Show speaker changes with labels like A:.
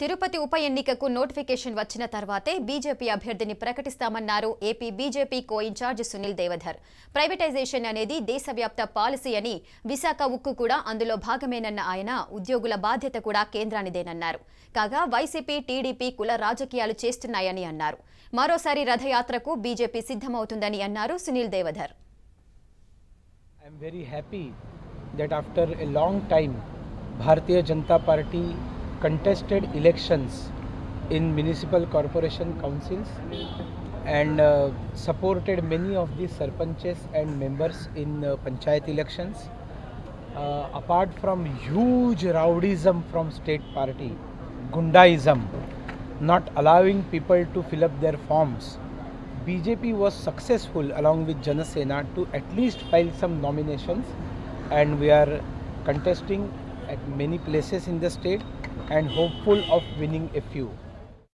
A: తిరుపతి ఉప ఎన్నికకు నోటిఫికేషన్ వచ్చిన తర్వాతే బీజేపీ అభ్యర్థిని ప్రకటిస్తామన్నారు AP BJP co in-charge Sunil Deodhar. Privatisation అనేది దేశవ్యాప్త పాలసీ అని విశాఖ ఉక్కు కూడా అందులో భాగమేనన్న ఆయన ఉద్యోగుల బాధ్యత కూడా కేంద్రానిదేనన్నారు. కాగా వైసీపీ టీడీపీ కుల రాజకీయాలు చేస్తున్నాయని అన్నారు. మరోసారి రథయాత్రకు బీజేపీ సిద్ధమవుతుందని అన్నారు Sunil Deodhar.
B: I'm very happy that after a long time, Bharatiya Janata Party contested elections in municipal corporation councils and uh, supported many of the sarpanches and members in uh, panchayat elections. Uh, apart from huge rowdyism from state party, gundaism, not allowing people to fill up their forms, BJP was successful along with Janasena to at least file some nominations and we are contesting at many places in the state and hopeful of winning a few.